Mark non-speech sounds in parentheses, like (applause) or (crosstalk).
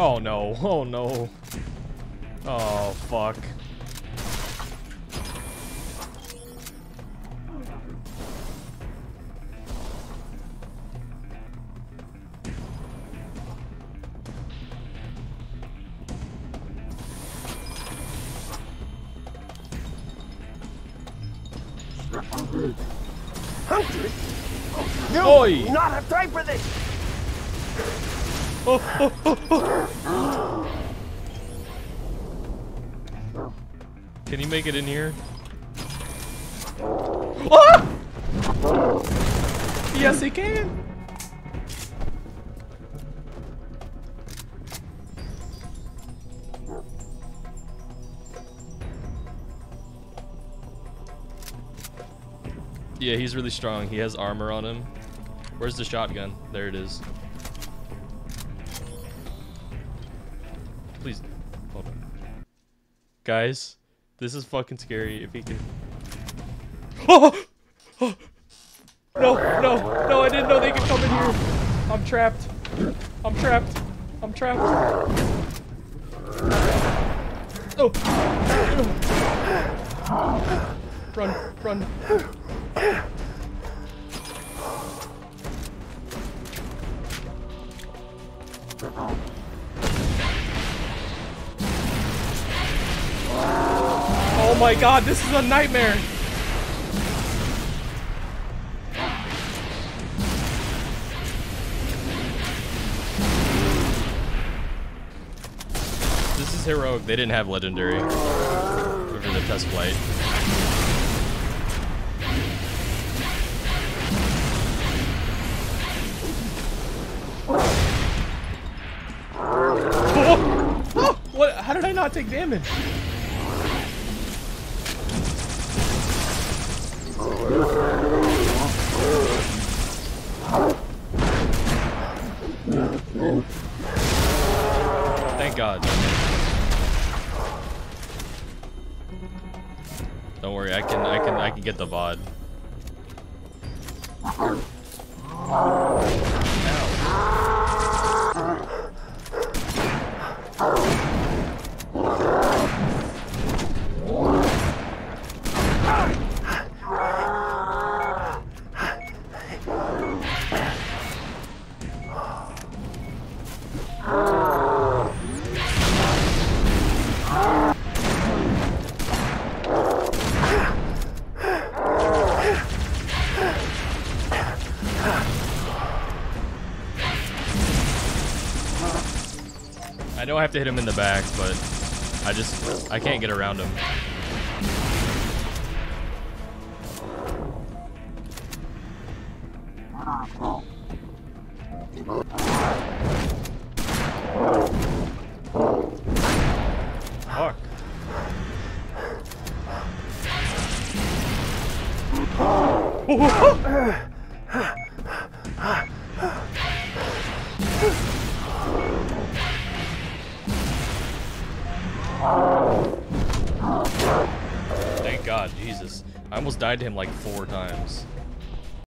Oh no, oh no. Oh fuck. Hunter? You Oi. do not have time for this! Can you make it in here? Ah! Yes, he can. Yeah, he's really strong. He has armor on him. Where's the shotgun? There it is. Please, hold on. Guys, this is fucking scary if he can... (gasps) Oh! oh! (gasps) No, no, no, I didn't know they could come in here. I'm trapped. I'm trapped. I'm trapped. Oh! Run, run. Oh Oh my god, this is a nightmare! This is heroic. They didn't have legendary for the test flight. Oh! Oh! What? How did I not take damage? Thank God. Don't worry, I can I can I can get the VOD. I know I have to hit him in the back, but I just I can't get around him. Fuck. Thank God, Jesus. I almost died to him like four times.